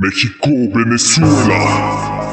México, Venezuela.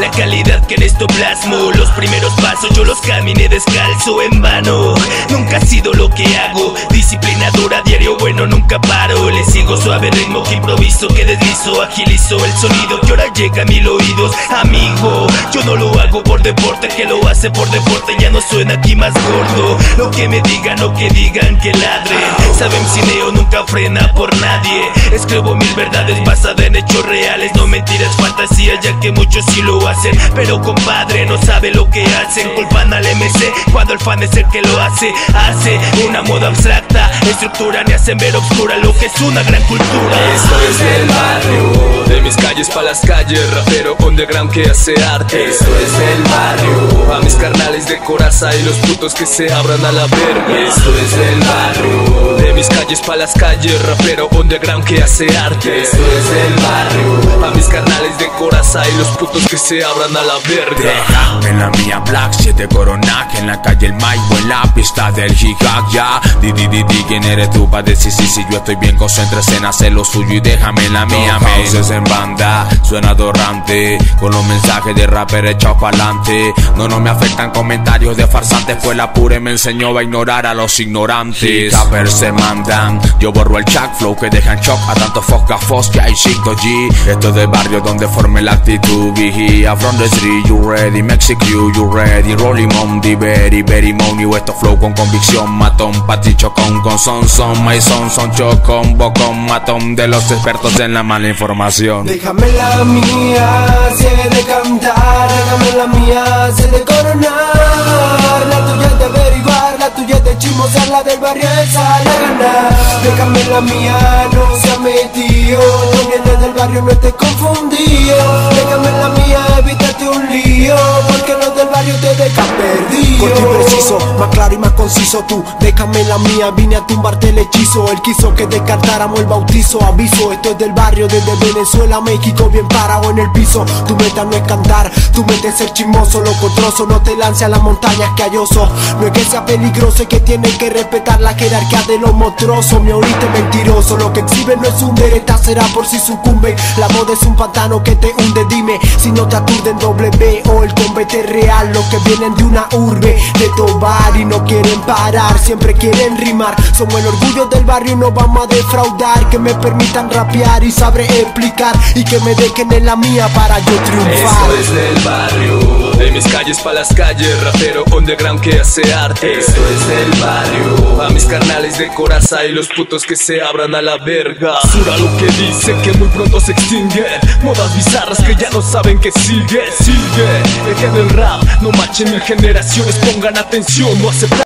La calidad que en esto plasmo. Los primeros pasos yo los caminé descalzo en vano. Nunca ha sido lo que hago. Disciplinadora diario bueno nunca paro. Le sigo suave ritmo que improviso Que deslizo, agilizo el sonido Que ahora llega a mil oídos. Amigo, yo no lo hago por deporte Que lo hace por deporte. Ya no suena aquí más gordo. Lo que me digan o que digan que ladren Saben cineo nunca frena por nadie. Escribo mil verdades basadas en hechos reales. No mentiras, fantasías ya que muchos sí lo hacen. Pero compadre no sabe lo que hacen. Culpan al MC cuando el fan es el que lo hace. Hace una moda abstracta Estructura ni hacen ver obscura lo que es una gran cultura. Esto es del barrio, de mis calles pa' las calles, rapero underground que hace arte. Esto es del barrio, a mis carnales de coraza y los putos que se abran a la verga. Esto es del barrio, de mis calles pa' las calles, rapero underground que hace arte. Esto es del barrio, a mis carnales de coraza y los putos que se abran a la verga. Deja en la mía Black 7 Corona en la calle el Mike en la pista del hip hop ya Di di di di quién eres tú pa' decir si si yo estoy bien concentrese en hacer lo suyo y déjame en la mía houses en banda suena dorrante con los mensajes de rapper echados pa'lante. No no me afectan comentarios de farsantes pues la pure me enseñó a ignorar a los ignorantes. Rappers se mandan yo borro el chat flow que dejan shock a tantos foscafos que hay chico G. Esto es del barrio donde forme la actitud vigía from the street you ready Mexico you ready Rolling on the very very money esto flow con convicción matón paticho con con son son my son son chocón bocón matón de los expertos en la mala información. Déjame la mía, sé de cantar, déjame la mía, sé de coronar. La tuya es de averiguar, la tuya es de chismosear, la del barrio es a la ganar. Déjame la mía, no se metido, no vienes del barrio, no estés confundido. Déjame la mía, evítate un lío, porque los del barrio te dejan perdido Corto y preciso, más claro y más conciso. Tú Déjame la mía, vine a tumbarte el hechizo. Él quiso que descartáramos el bautizo, aviso Esto es del barrio, desde Venezuela, México Bien parado en el piso, tu meta no es cantar Tu meta es ser chismoso, loco trozo No te lance a las montañas que hay oso No es que sea peligroso, es que tiene que respetar la jerarquía de los monstruosos. Me oíste mentiroso, lo que exhibe no es un esta será por si sucumbe. La moda es un pantano que te hunde, dime. Si no te aturden doble B o el combate real. Los que vienen de una urbe de Tobar y no quieren parar Siempre quieren rimar, somos el orgullo del barrio y no vamos a defraudar. Que me permitan rapear y sabré explicar Y que me dejen en la mía para yo triunfar. Esto es del barrio, de mis calles pa' las calles, rapero underground que hace arte. Esto es del barrio, a mis carnales de coraza y los putos que se abran a la verga. Sura lo que dice que muy pronto se extinguen, modas bizarras que ya no saben que sigue, sigue. El rap no machen mil generaciones, pongan atención, no aceptar.